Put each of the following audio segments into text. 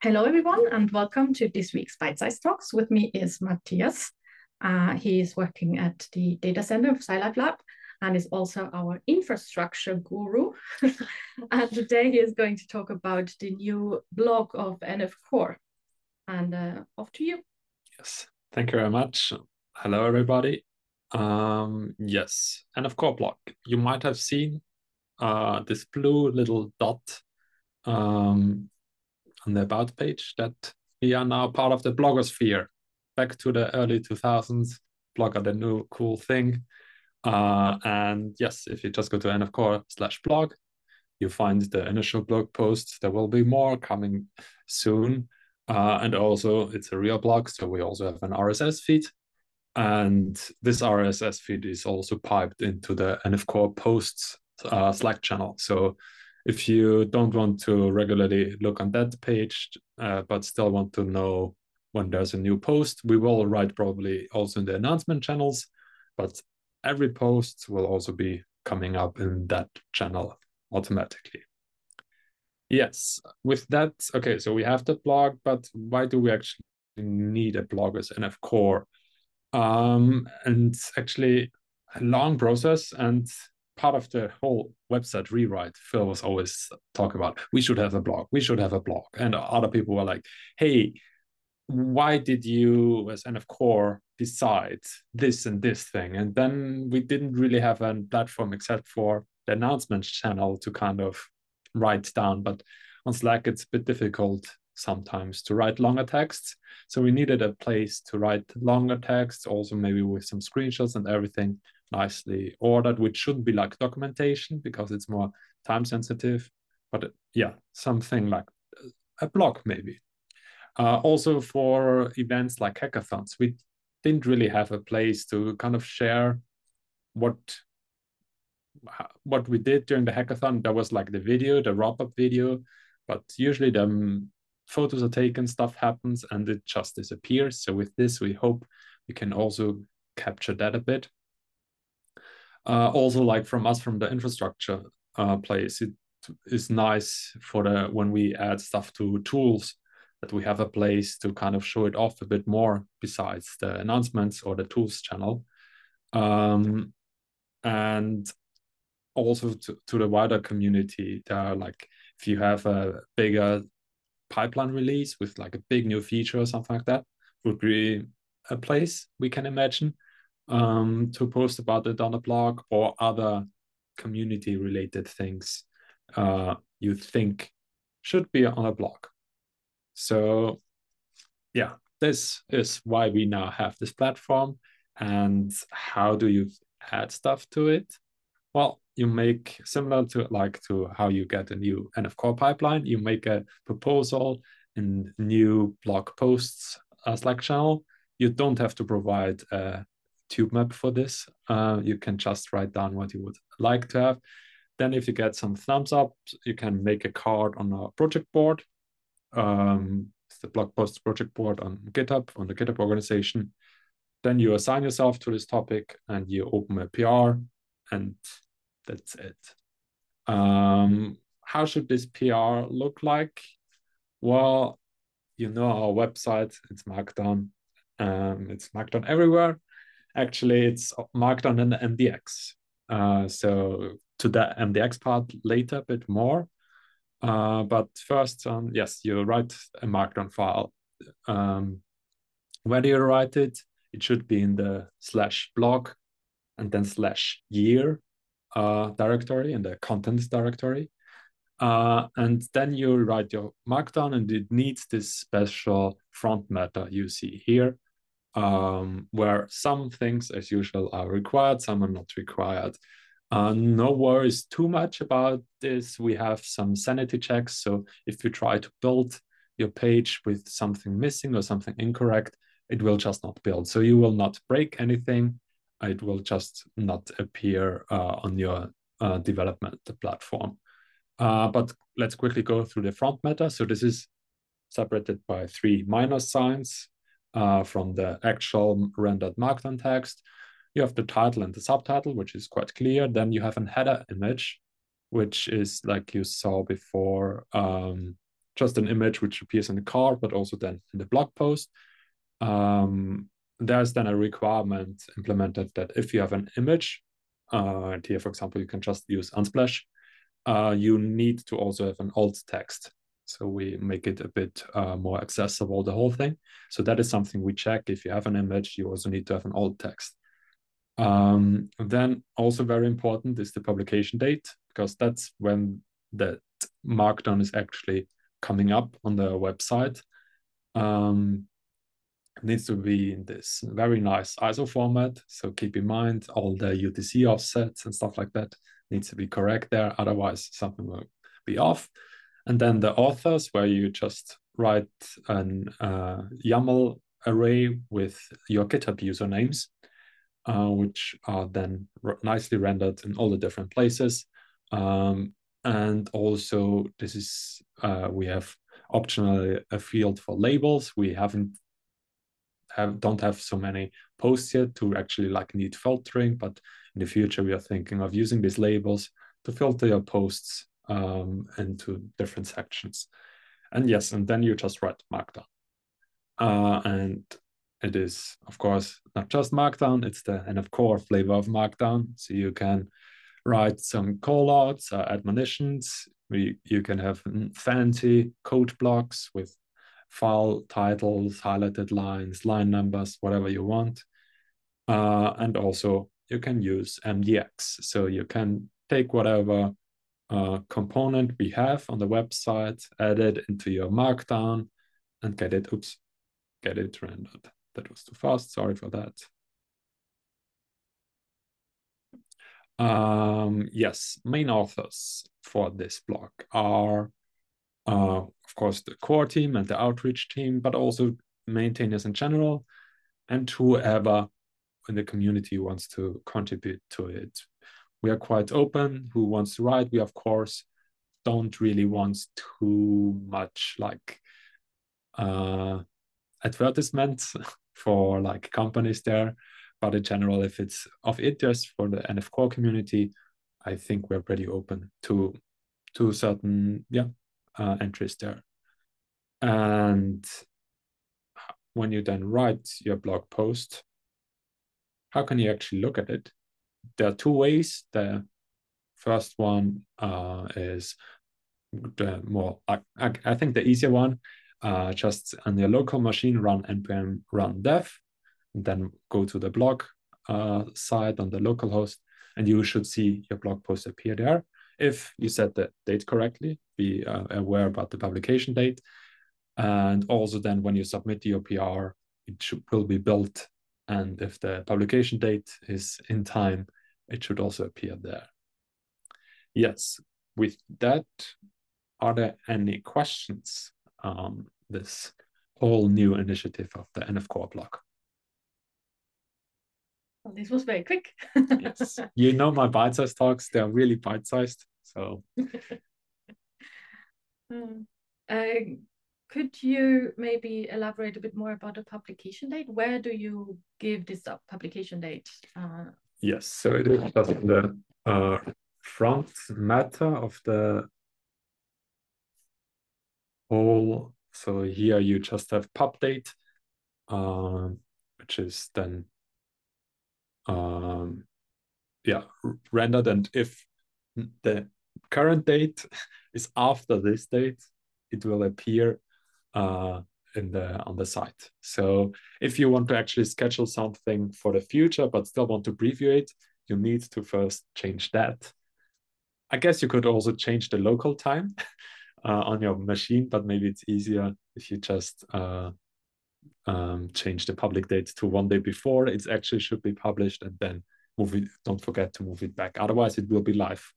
Hello, everyone, and welcome to this week's Bytesize Talks. With me is Matthias. Uh, he is working at the data center of SciLifeLab and is also our infrastructure guru. and today he is going to talk about the new blog of NF Core. And uh, off to you. Yes, thank you very much. Hello, everybody. Um, yes, NF Core blog. You might have seen uh, this blue little dot um, on the about page that we are now part of the blogosphere. Back to the early 2000s, Blogger, the new cool thing. Uh, and yes, if you just go to nfcore slash blog, you find the initial blog post. There will be more coming soon. Uh, and also, it's a real blog, so we also have an RSS feed. And this RSS feed is also piped into the NFCore posts uh, Slack channel. So if you don't want to regularly look on that page, uh, but still want to know when there's a new post, we will write probably also in the announcement channels, but every post will also be coming up in that channel automatically. Yes, with that, okay, so we have the blog, but why do we actually need a blog as NF Core? Um, and actually a long process and part of the whole website rewrite, Phil was always talk about we should have a blog, we should have a blog. And other people were like, hey, why did you as NF Core decide this and this thing? And then we didn't really have a platform except for the announcement channel to kind of write down. But on Slack, it's a bit difficult sometimes to write longer texts. So we needed a place to write longer texts, also maybe with some screenshots and everything nicely ordered, which shouldn't be like documentation because it's more time sensitive. But yeah, something like a blog maybe. Uh, also for events like hackathons, we didn't really have a place to kind of share what what we did during the hackathon. There was like the video, the wrap up video, but usually the um, photos are taken, stuff happens, and it just disappears. So with this, we hope we can also capture that a bit uh, also like from us from the infrastructure uh, place it is nice for the when we add stuff to tools that we have a place to kind of show it off a bit more besides the announcements or the tools channel um, and also to, to the wider community there are like if you have a bigger pipeline release with like a big new feature or something like that would be a place we can imagine um, to post about it on a blog or other community related things uh, you think should be on a blog. So, yeah, this is why we now have this platform. And how do you add stuff to it? Well, you make similar to like to how you get a new NF core pipeline. You make a proposal in new blog posts uh, Slack channel. You don't have to provide a tube map for this. Uh, you can just write down what you would like to have. Then if you get some thumbs up, you can make a card on a project board. Um, the blog post project board on GitHub, on the GitHub organization. Then you assign yourself to this topic and you open a PR and that's it. Um, how should this PR look like? Well, you know our website, it's Markdown. Um, it's Markdown everywhere actually it's Markdown on an MDX. Uh, so to the MDX part later a bit more. Uh, but first, um, yes, you write a markdown file. Um, where do you write it? It should be in the slash blog and then slash year uh, directory and the contents directory. Uh, and then you write your markdown and it needs this special front matter you see here um, where some things, as usual, are required, some are not required. Uh, no worries too much about this. We have some sanity checks. So if you try to build your page with something missing or something incorrect, it will just not build. So you will not break anything. It will just not appear uh, on your uh, development platform. Uh, but let's quickly go through the front matter. So this is separated by three minus signs from the actual rendered markdown text. You have the title and the subtitle, which is quite clear. Then you have an header image, which is like you saw before, um, just an image which appears in the card, but also then in the blog post. Um, there's then a requirement implemented that if you have an image, uh, and here, for example, you can just use Unsplash, uh, you need to also have an alt text. So we make it a bit uh, more accessible, the whole thing. So that is something we check. If you have an image, you also need to have an alt text. Um, then also very important is the publication date, because that's when that markdown is actually coming up on the website. Um, needs to be in this very nice ISO format. So keep in mind all the UTC offsets and stuff like that needs to be correct there. Otherwise, something will be off. And then the authors, where you just write an uh, YAML array with your GitHub usernames, uh, which are then nicely rendered in all the different places. Um, and also, this is uh, we have optionally a field for labels. We haven't have don't have so many posts yet to actually like need filtering, but in the future we are thinking of using these labels to filter your posts um, into different sections. And yes, and then you just write Markdown. Uh, and it is, of course, not just Markdown, it's the NF core flavor of Markdown. So you can write some callouts, uh, admonitions. We, you can have fancy code blocks with file titles, highlighted lines, line numbers, whatever you want. Uh, and also you can use MDX. So you can take whatever uh, component we have on the website, add it into your markdown and get it, oops, get it rendered. That was too fast, sorry for that. Um, yes, main authors for this blog are uh, of course, the core team and the outreach team, but also maintainers in general, and whoever in the community wants to contribute to it. We are quite open. Who wants to write? We, of course, don't really want too much like uh, advertisements for like companies there. But in general, if it's of interest for the NF core community, I think we're pretty open to to certain yeah uh, entries there. And when you then write your blog post, how can you actually look at it? There are two ways. The first one uh, is the more, I, I, think the easier one, uh, just on your local machine, run npm run dev, then go to the blog uh, site on the local host, and you should see your blog post appear there if you set the date correctly, be uh, aware about the publication date. And also then when you submit your PR, it should, will be built. And if the publication date is in time, it should also appear there. Yes, with that, are there any questions on this whole new initiative of the NF Core blog? Well, this was very quick. yes, you know my bite-sized talks; they're really bite-sized. So, um, uh, could you maybe elaborate a bit more about the publication date? Where do you give this up publication date? Uh, yes, so it is just the uh, front matter of the whole. So here you just have pub date, um, which is then um, yeah rendered, and if the current date is after this date, it will appear uh, in the on the site. So if you want to actually schedule something for the future but still want to preview it, you need to first change that. I guess you could also change the local time uh, on your machine, but maybe it's easier if you just uh, um, change the public date to one day before it actually should be published and then move it. Don't forget to move it back. Otherwise, it will be live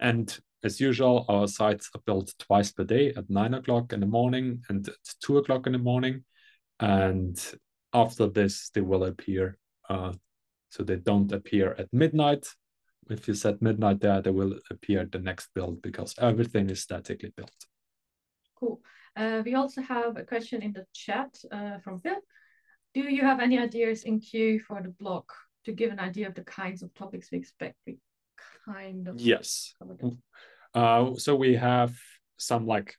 and as usual, our sites are built twice per day at nine o'clock in the morning and at two o'clock in the morning. And after this, they will appear. Uh, so they don't appear at midnight. If you set midnight there, they will appear at the next build because everything is statically built. Cool. Uh, we also have a question in the chat uh, from Phil. Do you have any ideas in queue for the blog to give an idea of the kinds of topics we expect kind of yes uh, so we have some like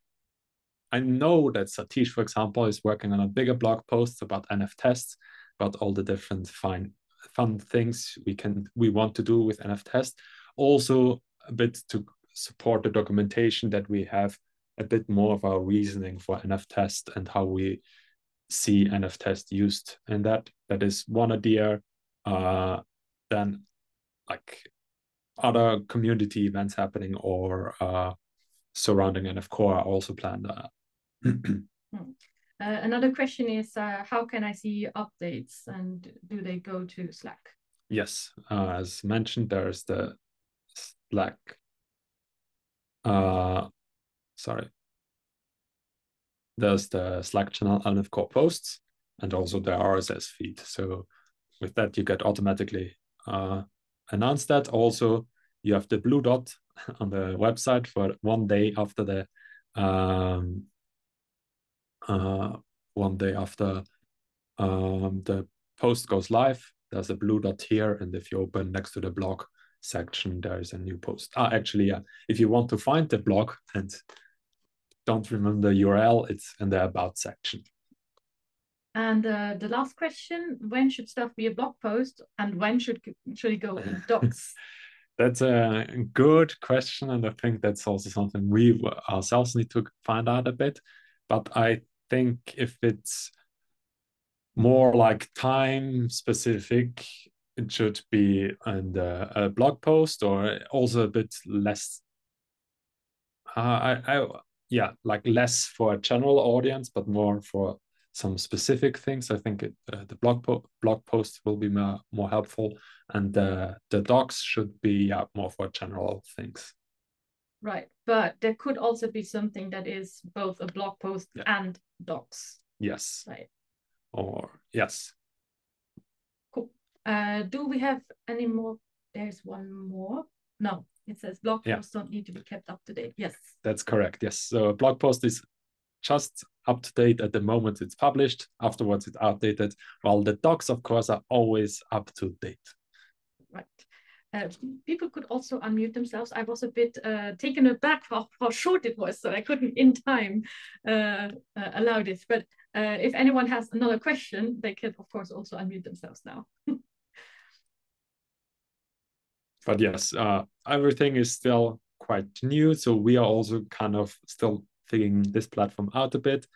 I know that Sateesh, for example, is working on a bigger blog post about NF tests, about all the different fine fun things we can we want to do with NF test. Also a bit to support the documentation that we have a bit more of our reasoning for NF test and how we see NF test used and that. That is one idea. Uh, then like other community events happening or uh, surrounding NF core are also planned. Uh, hmm. Uh, another question is, uh, how can I see updates and do they go to Slack? Yes, uh, as mentioned, there's the Slack. Uh, sorry. There's the Slack channel NF Core posts and also the RSS feed. So with that, you get automatically uh, announced that. Also, you have the blue dot on the website for one day after the um, uh, one day after um, the post goes live. There's a blue dot here, and if you open next to the blog section, there is a new post. Ah, actually, yeah. If you want to find the blog and don't remember the URL, it's in the about section. And uh, the last question: When should stuff be a blog post, and when should should it go in docs? that's a good question, and I think that's also something we ourselves need to find out a bit. But I think if it's more like time specific, it should be in the, a blog post or also a bit less. Uh, I, I yeah, like less for a general audience, but more for some specific things. I think it, uh, the blog po blog post will be more, more helpful, and uh, the docs should be yeah, more for general things. Right. But there could also be something that is both a blog post yeah. and docs. Yes. Right. Or yes. Cool. Uh, do we have any more? There's one more. No, it says blog yeah. posts don't need to be kept up to date. Yes. That's correct. Yes. So a blog post is just up to date at the moment it's published. Afterwards, it's outdated. While the docs, of course, are always up to date. Right. Uh, people could also unmute themselves. I was a bit uh, taken aback how, how short it was, so I couldn't in time uh, uh allow this. But uh, if anyone has another question, they can, of course, also unmute themselves now. but yes, uh, everything is still quite new, so we are also kind of still figuring this platform out a bit.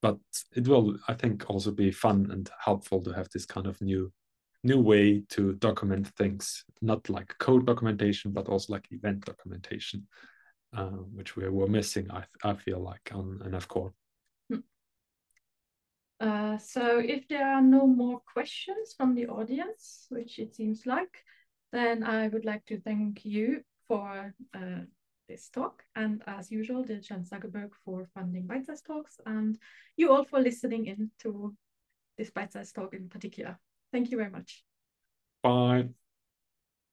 But it will, I think, also be fun and helpful to have this kind of new new way to document things, not like code documentation, but also like event documentation, uh, which we were missing, I, I feel like, on NF Core. Hmm. Uh, so if there are no more questions from the audience, which it seems like, then I would like to thank you for uh, this talk. And as usual, the Chan Zuckerberg for funding Bytesize Talks and you all for listening in to this Bytesize Talk in particular. Thank you very much. Bye.